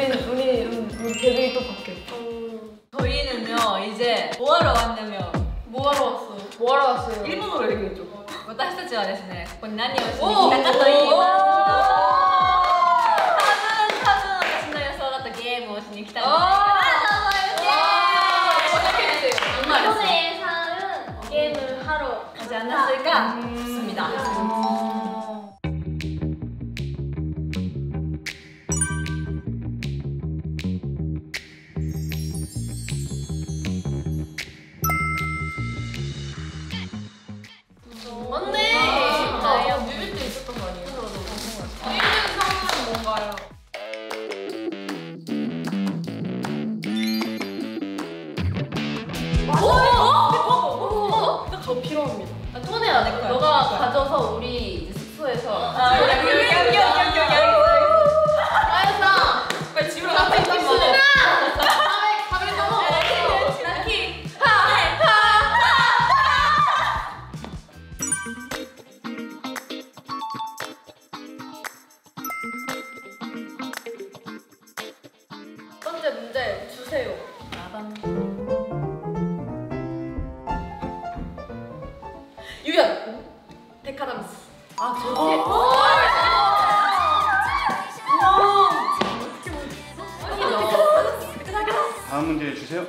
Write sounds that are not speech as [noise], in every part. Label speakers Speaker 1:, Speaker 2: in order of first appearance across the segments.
Speaker 1: 우리는 우리 음, 우리 계획이 또 바뀌었다.
Speaker 2: 저희는요 이제 뭐하러 왔냐면
Speaker 3: 뭐하러 왔어?
Speaker 1: 뭐하러 왔어요?
Speaker 2: 일본어로 얘기해줘 私たちはですねここに何をしに来
Speaker 3: おー
Speaker 2: たかと言いますと多分多分私の予想だとゲームをしに来たんじゃないかなと思います
Speaker 3: 정말
Speaker 4: 예상은 게임을 하러
Speaker 2: 하지 않았을까
Speaker 3: 다음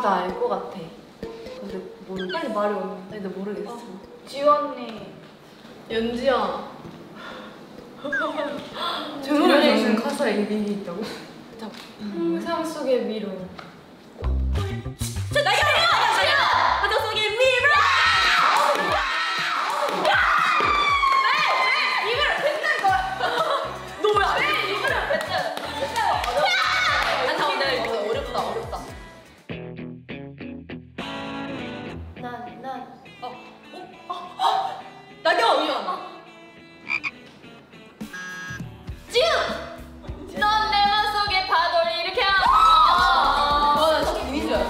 Speaker 2: 아,
Speaker 1: 나알것 같아. 근데 모르. 빨리 말해 언니.
Speaker 3: 근데 모르겠어.
Speaker 1: 지원이.
Speaker 3: 연지야.
Speaker 1: 제 노래 무슨 가사에 이름이 있다고? 항상 속의 미로.
Speaker 3: 아,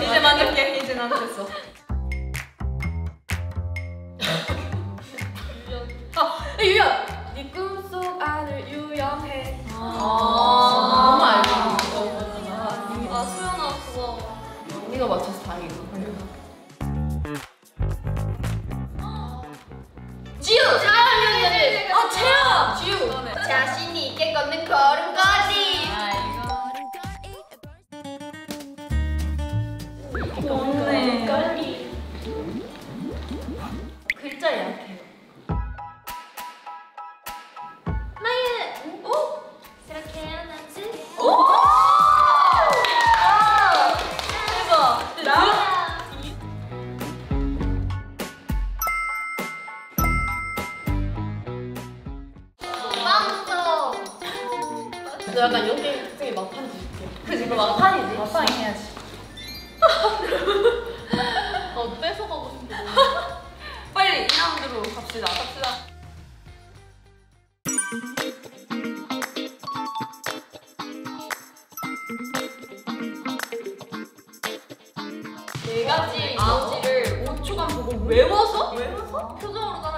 Speaker 2: 이제 만들게 이제 난 됐어
Speaker 3: 아, 유연! 네 꿈속 안을 유영해.
Speaker 2: 아,
Speaker 3: 너
Speaker 4: 약간 게임 특징이 막판이 줄게.
Speaker 3: 그지 이거 막판이지.
Speaker 1: 막판이 해야지. [laughs]
Speaker 4: 어 뺏어가고 싶은데. [laughs]
Speaker 3: 빨리 2라운드로 갑시다. 갑시다.
Speaker 4: 네 가지
Speaker 3: 아.
Speaker 4: 이모지를 5초간 보고 외워서
Speaker 3: 외워서?
Speaker 4: 표정으로 따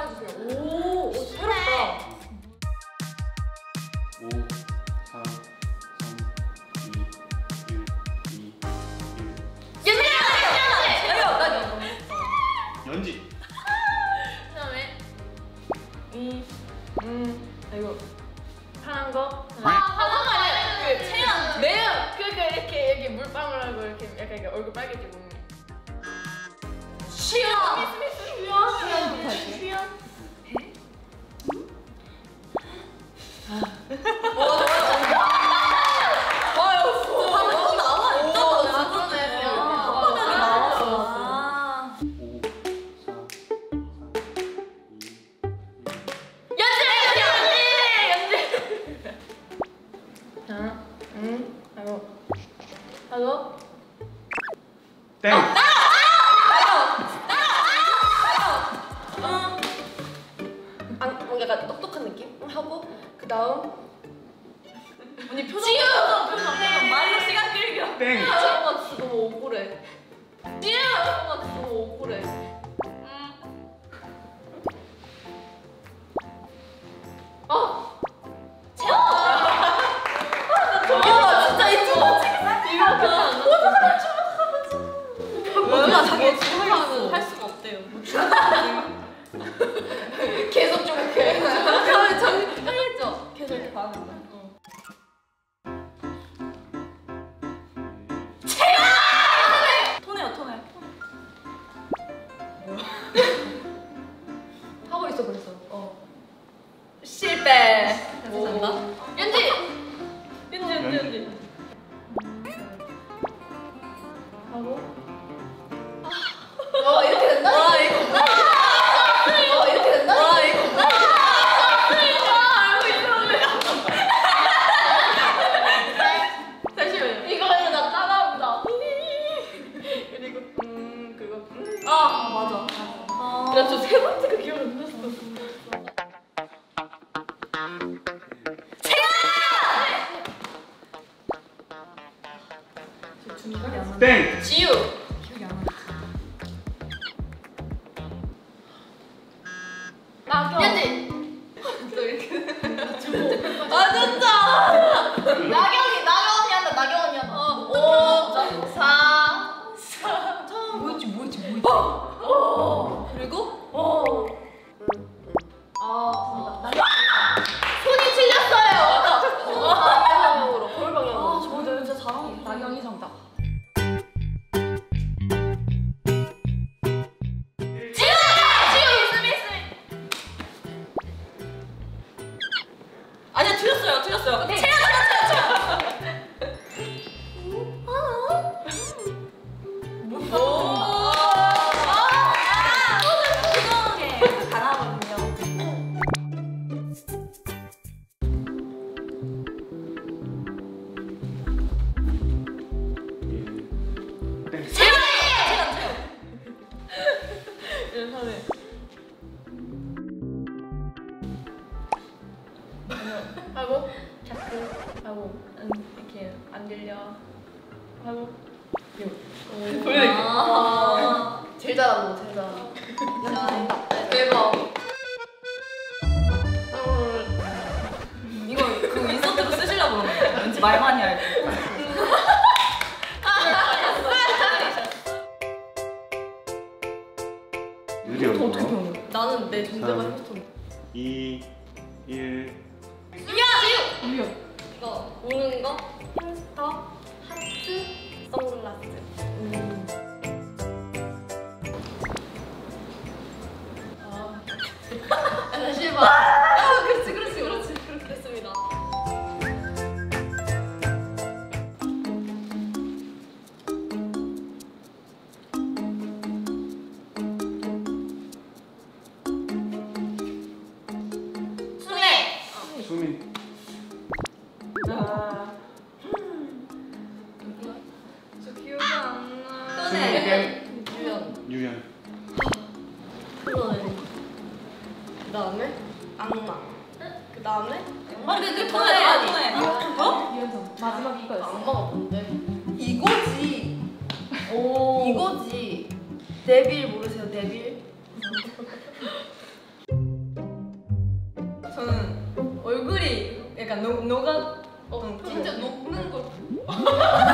Speaker 4: 음.
Speaker 1: 음. 이거 파란 거.
Speaker 4: 아, 하는 거 아니야?
Speaker 1: 그 체험. 매운. 그러니까 이렇게 이렇게 물방울 하고 이렇게 약간 이렇게 얼굴 빨개지고.
Speaker 3: 쉬어.
Speaker 1: 수연부터 할게.
Speaker 3: 와
Speaker 4: 약간 똑똑한 느낌? 하고 그 다음
Speaker 3: 언니 표정. 표정. 말로 시간 끌겨.
Speaker 5: 땡.
Speaker 4: 엄마 진짜 너무 억울해. 엄마 진짜 너무 억울해. 아,
Speaker 3: 와 진짜 이 투머치.
Speaker 4: 이거 그냥
Speaker 3: 엄마 자기 지금
Speaker 4: 할 수가 없대요.
Speaker 3: 토네요 토네. [laughs]
Speaker 4: 하고 있어 벌써. 어.
Speaker 3: 실패.
Speaker 4: 오.
Speaker 3: 연지.
Speaker 4: 연지 연지 연지.
Speaker 3: 맞아.
Speaker 4: 야, 저세 번째가 기억 안 났어.
Speaker 5: 땡.
Speaker 1: 이렇게 하고 자꾸 하고 음, 이렇게 안 들려 하고
Speaker 3: 아.
Speaker 4: 제일 잘하는 거, 제일 잘하는 거.
Speaker 3: 대박.
Speaker 2: 이거 그 인서트로 쓰시려고 그러는 거예요. 왠지 말 많이 할 때.
Speaker 5: 2, 1.
Speaker 1: 미역.
Speaker 4: 이거 우는 거, 햄스터, 하트, 선글라스. 아, [laughs] 다시 해봐. 진짜. 저 기억이
Speaker 3: 안 나.
Speaker 5: 네.
Speaker 1: 유연.
Speaker 5: 유연.
Speaker 4: 그러네. 그다음에 악마. 그다음에
Speaker 2: 아, 그 악마. 근데 또네 아니네. 어?
Speaker 1: 유연성. 마지막 이거였어.
Speaker 4: 아, 악마가 뭔데? 이거지. 오. 이거지. Devil 모르세요? Devil?
Speaker 1: 저는 얼굴이 약간 노, 노가
Speaker 4: 어, 진짜 녹는 걸. [laughs]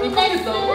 Speaker 4: me convidou.